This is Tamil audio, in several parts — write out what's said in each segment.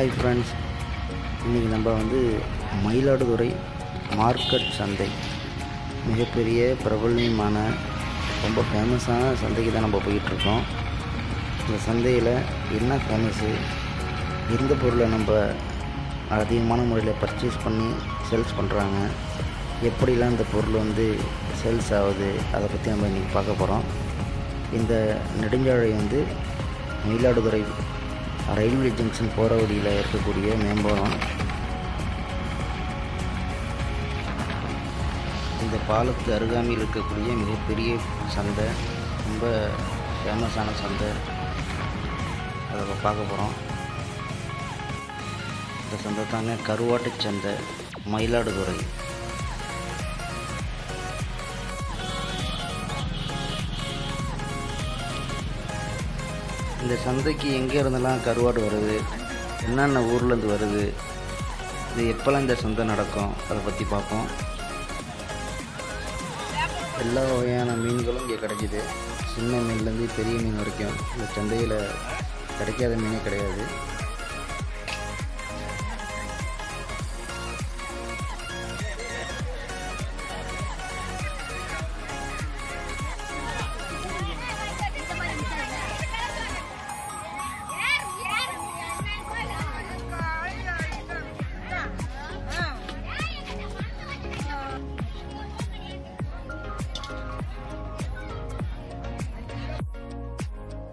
ஹாய் ஃப்ரெண்ட்ஸ் இன்றைக்கி நம்ம வந்து மயிலாடுதுறை மார்க்கெட் சந்தை. மிகப்பெரிய பிரபல்யமான ரொம்ப ஃபேமஸான சந்தைக்கு தான் நம்ம போயிட்டுருக்கோம். இந்த சந்தையில் என்ன ஃபேமஸு எந்த பொருளை நம்ம அதிகமான முறையில் பர்ச்சேஸ் பண்ணி சேல்ஸ் பண்ணுறாங்க எப்படிலாம் இந்த பொருள் வந்து சேல்ஸ் ஆகுது? அதை பற்றி நம்ம இன்றைக்கி பார்க்க போகிறோம் இந்த நெடுஞ்சாலை வந்து மயிலாடுதுறை ரயில்வே ஜங்ஷன் போகிற வழியில் இருக்கக்கூடிய மேம்பாலம். இந்த பாலத்துக்கு அருகாமையில் இருக்கக்கூடிய மிகப்பெரிய சந்தை ரொம்ப ஃபேமஸான சந்தை. அதை பார்க்க போகிறோம் இந்த சந்தை தாங்க கருவாட்டு சந்தை மயிலாடுதுறை. இந்த சந்தைக்கு எங்கே இருந்தெல்லாம் கருவாடு வருது என்னென்ன ஊர்லேருந்து வருது இது எப்போல்லாம் இந்த சந்தை நடக்கும் அதை பற்றி பார்ப்போம். எல்லா வகையான மீன்களும் இங்கே கிடைக்கிது. சின்ன மீன்லேருந்து பெரிய மீன் வரைக்கும். இந்த சந்தையில் கிடைக்காத மீனே கிடையாது.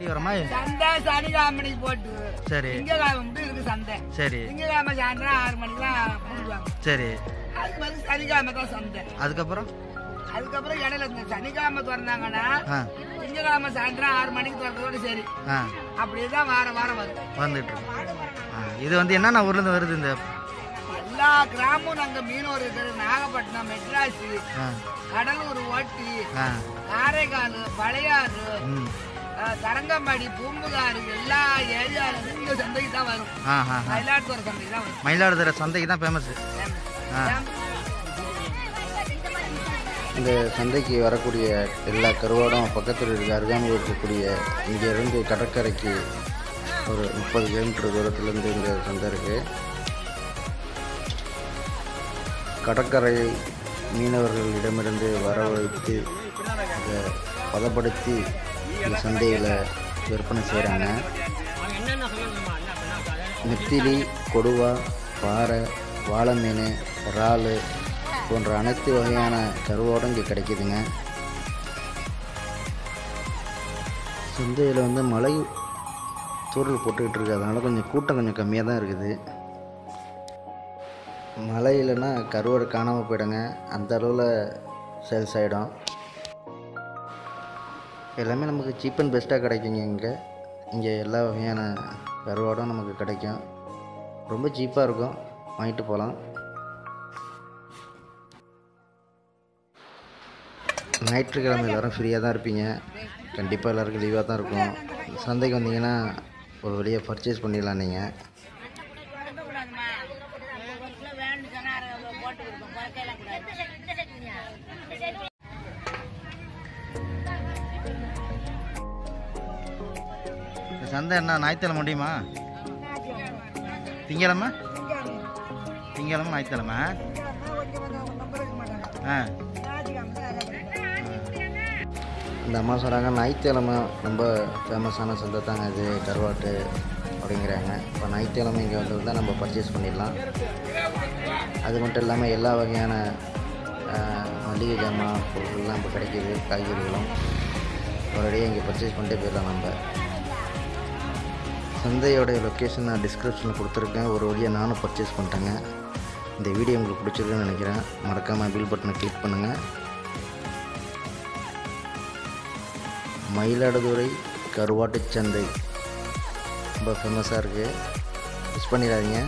வரமா சந்தை சனிக்கிழமை போட்டு. சரி. திங்கக்கிழமை மட்டும் இருக்கு சந்தை சரி. திங்கக்கிழமை சாயந்தரம் ஆறு மணிக்கெல்லாம் மூடுவாங்க சரி. அதுக்கு பிறகு சனிக்கிழமை தான் சந்தை அதுக்கப்புறம்? அதுக்கப்புறம் இடையில இந்த சனிக்கிழமை திறந்தாங்கன்னா திங்கக்கிழமை சாயந்தரம் ஆறு மணிக்கு திறந்ததோட சரி. ஆ. அப்படியே தான் வாரம் வாரம் வரும் வந்துட்டு இருக்கு. இது வந்து என்னென்ன ஊர்லேருந்து வருது இந்த? எல்லா கிராமமும் நாங்க மீனவர் இருக்கிற நாகப்பட்டினம் மெட்ராஸ் கடலூர் ஓட்டி காரைக்கால் பழையாறு தரங்கம்பாடி பூம்புகாறு எல்லா ஏரியாவிலும் இந்த சந்தைக்கு தான் வரும். ஆ ஆ ஆ. மயிலாடுதுறை சந்தைக்கு தான் வரும். மயிலாடுதுறை சந்தைக்கு தான் ஃபேமஸ் ஆ. இந்த சந்தைக்கு வரக்கூடிய எல்லா கருவாடும் பக்கத்தில் இருக்க அருகாமையில் இருக்கக்கூடிய இங்கேருந்து கடற்கரைக்கு ஒரு முப்பது கிலோமீட்டர் தூரத்துலேருந்து இந்த சந்தை இருக்குது கடற்கரை மீனவர்களிடமிருந்து வரவழைத்து அதை பதப்படுத்தி இந்த சந்தையில் விற்பனை செய்கிறாங்க நெத்திலி கொடுவா பாறை வாழை மீன் இறால் போன்ற அனைத்து வகையான கருவோடும் இங்கே கிடைக்குதுங்க. சந்தையில் வந்து மழை தூரல் போட்டுக்கிட்டு இருக்கு அதனால் கொஞ்சம் கூட்டம் கொஞ்சம் கம்மியாக தான் இருக்குது. மழை இல்லைன்னா கருவாடு காணாமல் போயிடுங்க. அந்த அளவில் சேல்ஸ் ஆகிடும் எல்லாமே நமக்கு சீப் அண்ட் பெஸ்ட்டாக கிடைக்குங்க இங்கே. இங்கே எல்லா வகையான கருவாடும் நமக்கு கிடைக்கும். ரொம்ப சீப்பாக இருக்கும். வாங்கிட்டு போகலாம் ஞாயிற்றுக்கிழமை எல்லோரும் ஃப்ரீயாக தான் இருப்பீங்க. கண்டிப்பாக எல்லாருக்கும் லீவாக தான் இருக்கும். சந்தைக்கு வந்தீங்கன்னா ஒரு வழியாக பர்ச்சேஸ் பண்ணிடலாம் நீங்கள் இந்த சந்தை என்ன ஞாயிற்றுக்கிழமை முடியுமா? திங்கக்கிழமை? திங்கக்கிழமை ஞாயிற்றுக்கிழமை. ஆ. இந்த அம்மா சொல்கிறாங்க ஞாயிற்றுக்கிழமை ரொம்ப ஃபேமஸான சந்தை தாங்க இது கருவாட்டு. அப்படிங்கிறாங்க. இப்போ ஞாயிற்றுக்கிழமை இங்கே வந்து தான் நம்ம பர்ச்சேஸ் பண்ணிடலாம். அது மட்டும் இல்லாமல் எல்லா வகையான மளிகை ஜாமான் பொருட்கள்லாம் இப்போ கிடைக்கிது காய்கறிகளும். ஒரேடியாக இங்கே பர்ச்சேஸ் பண்ணிட்டே போயிடலாம் நம்ம. சந்தையோடைய லொக்கேஷன் நான் டிஸ்கிரிப்ஷனில் கொடுத்துருக்கேன். ஒரு வழியாக நானும் பர்ச்சேஸ் பண்ணிட்டேங்க. இந்த வீடியோ உங்களுக்கு பிடிச்சிருக்குன்னு நினைக்கிறேன். மறக்காமல் பில் பட்டனை கிளிக் பண்ணுங்கள் மயிலாடுதுறை கருவாட்டுச் சந்தை. ரொம்ப ஃபேமஸாக இருக்குது மிஸ் பண்ணிடாதீங்க